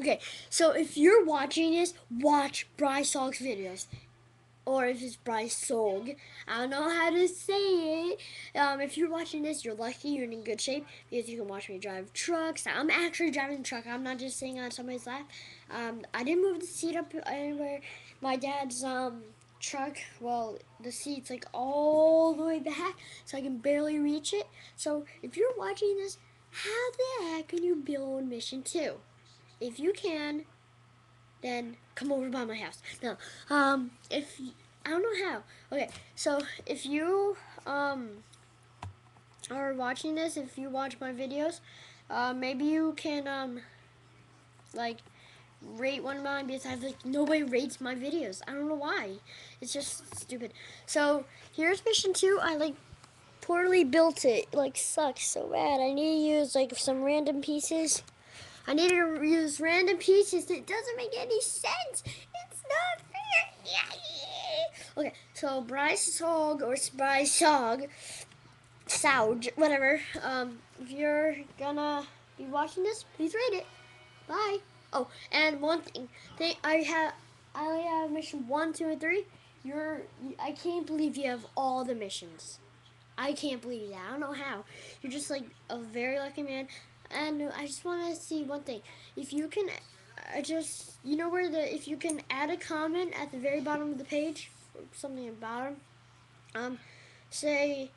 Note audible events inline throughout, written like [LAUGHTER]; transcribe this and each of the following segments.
Okay, so if you're watching this, watch Bryce Sog's videos. Or if it's Bryce Sog. I don't know how to say it. Um, if you're watching this, you're lucky. You're in good shape because you can watch me drive trucks. I'm actually driving the truck. I'm not just sitting on somebody's lap. Um, I didn't move the seat up anywhere. My dad's um, truck, well, the seat's like all the way back, so I can barely reach it. So if you're watching this, how the heck can you build Mission 2? If you can, then come over by my house. No, um, if I don't know how. Okay, so if you um are watching this, if you watch my videos, uh, maybe you can um like rate one of mine because I have like nobody rates my videos. I don't know why. It's just stupid. So here's mission two. I like poorly built it. Like sucks so bad. I need to use like some random pieces. I need to use random pieces that doesn't make any sense. It's not fair. Okay, so Bryce Sog or Bryce Sog, Sauge, whatever. Um, if you're gonna be watching this, please rate it. Bye. Oh, and one thing, they, I have, I only have mission one, two, and three. You're, I can't believe you have all the missions. I can't believe that. I don't know how. You're just like a very lucky man. And I just want to see one thing. If you can, I just, you know where the, if you can add a comment at the very bottom of the page, something at the bottom, um, say,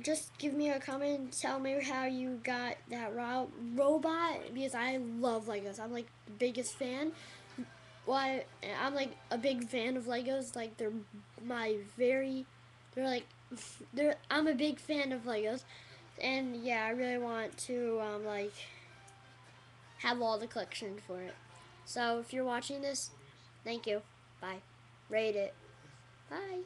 just give me a comment tell me how you got that ro robot because I love Legos. I'm like the biggest fan. Why I'm like a big fan of Legos. Like they're my very, they're like, [LAUGHS] they're. I'm a big fan of Legos, and yeah, I really want to um, like have all the collection for it. So if you're watching this, thank you. Bye. Rate it. Bye.